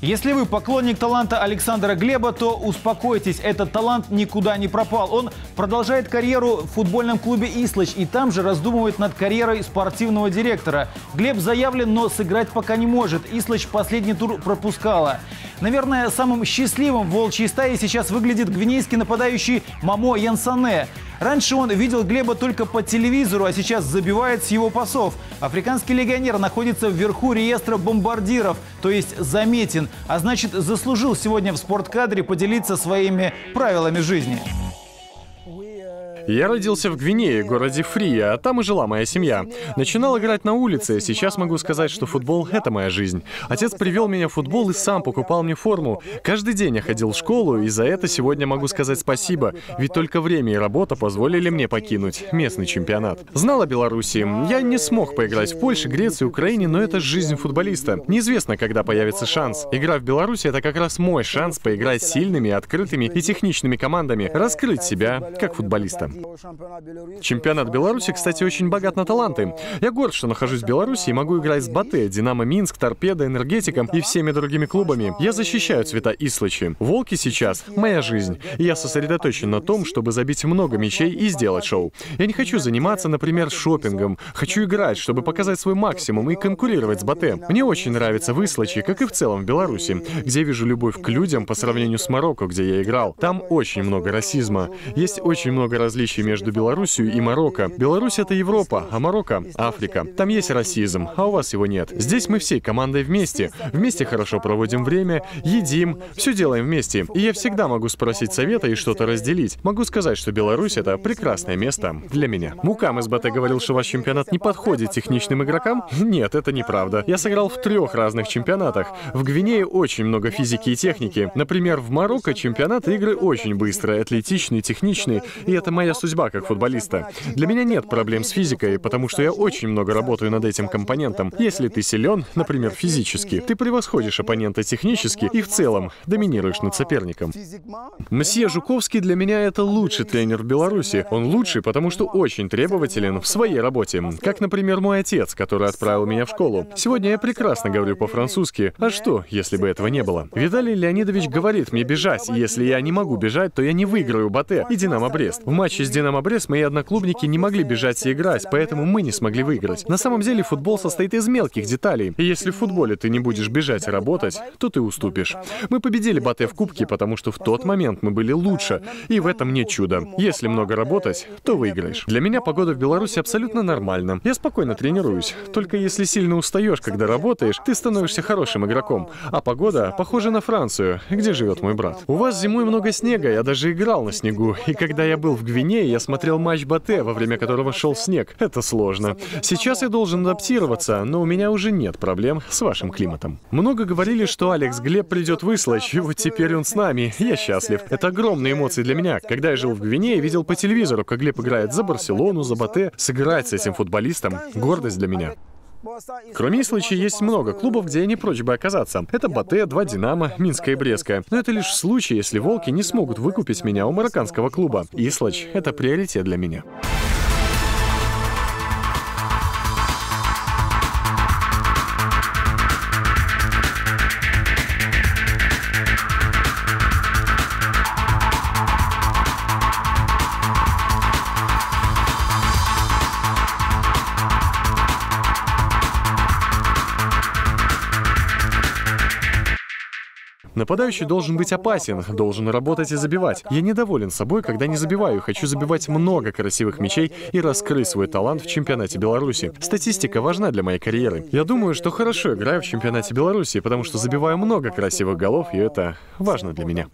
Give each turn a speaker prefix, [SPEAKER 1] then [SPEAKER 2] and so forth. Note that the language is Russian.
[SPEAKER 1] Если вы поклонник таланта Александра Глеба, то успокойтесь, этот талант никуда не пропал. Он продолжает карьеру в футбольном клубе «Ислыч» и там же раздумывает над карьерой спортивного директора. Глеб заявлен, но сыграть пока не может. «Ислыч» последний тур пропускала. Наверное, самым счастливым в волчьей стае сейчас выглядит гвинейский нападающий Мамо Янсане. Раньше он видел Глеба только по телевизору, а сейчас забивает с его пасов. Африканский легионер находится вверху реестра бомбардиров, то есть заметен, а значит заслужил сегодня в спорткадре поделиться своими правилами жизни.
[SPEAKER 2] Я родился в Гвинее, городе Фрия, а там и жила моя семья. Начинал играть на улице, сейчас могу сказать, что футбол — это моя жизнь. Отец привел меня в футбол и сам покупал мне форму. Каждый день я ходил в школу, и за это сегодня могу сказать спасибо, ведь только время и работа позволили мне покинуть местный чемпионат. Знал о Беларуси. Я не смог поиграть в Польше, Греции, Украине, но это жизнь футболиста. Неизвестно, когда появится шанс. Игра в Беларуси — это как раз мой шанс поиграть с сильными, открытыми и техничными командами, раскрыть себя как футболиста. Чемпионат Беларуси, кстати, очень богат на таланты. Я горд, что нахожусь в Беларуси и могу играть с Батэ, Динамо Минск, Торпедо, Энергетиком и всеми другими клубами. Я защищаю цвета Ислачи. Волки сейчас — моя жизнь. И я сосредоточен на том, чтобы забить много мячей и сделать шоу. Я не хочу заниматься, например, шопингом. Хочу играть, чтобы показать свой максимум и конкурировать с Батэ. Мне очень нравится в Ислачи, как и в целом в Беларуси, где вижу любовь к людям по сравнению с Марокко, где я играл. Там очень много расизма. Есть очень много различий различий между Белоруссией и Марокко. Беларусь — это Европа, а Марокко — Африка. Там есть расизм, а у вас его нет. Здесь мы всей командой вместе. Вместе хорошо проводим время, едим, все делаем вместе. И я всегда могу спросить совета и что-то разделить. Могу сказать, что Беларусь — это прекрасное место для меня. Мукам из БТ говорил, что ваш чемпионат не подходит техничным игрокам? Нет, это неправда. Я сыграл в трех разных чемпионатах. В Гвинее очень много физики и техники. Например, в Марокко чемпионат игры очень быстрые, атлетичные, техничные, и это моя судьба как футболиста. Для меня нет проблем с физикой, потому что я очень много работаю над этим компонентом. Если ты силен, например, физически, ты превосходишь оппонента технически и в целом доминируешь над соперником. Мсье Жуковский для меня это лучший тренер в Беларуси. Он лучший, потому что очень требователен в своей работе. Как, например, мой отец, который отправил меня в школу. Сегодня я прекрасно говорю по-французски. А что, если бы этого не было? Виталий Леонидович говорит мне бежать, если я не могу бежать, то я не выиграю Батэ и Динамо Брест. В матче с Динамо Брест мои одноклубники не могли бежать и играть, поэтому мы не смогли выиграть. На самом деле футбол состоит из мелких деталей. И если в футболе ты не будешь бежать и работать, то ты уступишь. Мы победили Батэ в Кубке, потому что в тот момент мы были лучше. И в этом нет чуда. Если много работать, то выиграешь. Для меня погода в Беларуси абсолютно нормальна. Я спокойно тренируюсь. Только если сильно устаешь, когда работаешь, ты становишься хорошим игроком. А погода похожа на Францию, где живет мой брат. У вас зимой много снега, я даже играл на снегу. И когда я был в Гвинее, я смотрел матч Батэ, во время которого шел снег. Это сложно. Сейчас я должен адаптироваться, но у меня уже нет проблем с вашим климатом. Много говорили, что Алекс Глеб придет в и вот теперь он с нами. Я счастлив. Это огромные эмоции для меня. Когда я жил в Гвинее, видел по телевизору, как Глеб играет за Барселону, за Батэ. Сыграть с этим футболистом — гордость для меня. Кроме Ислыча, есть много клубов, где я не прочь бы оказаться. Это Батэ, два Динамо, Минская и Брестская. Но это лишь в случае, если волки не смогут выкупить меня у марокканского клуба. Ислач — это приоритет для меня. Нападающий должен быть опасен, должен работать и забивать. Я недоволен собой, когда не забиваю. Хочу забивать много красивых мячей и раскрыть свой талант в чемпионате Беларуси. Статистика важна для моей карьеры. Я думаю, что хорошо играю в чемпионате Беларуси, потому что забиваю много красивых голов, и это важно для меня.